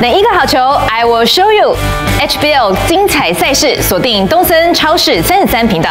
哪一个好球 i will show you HBL 精彩赛事锁定东森超市三十三频道。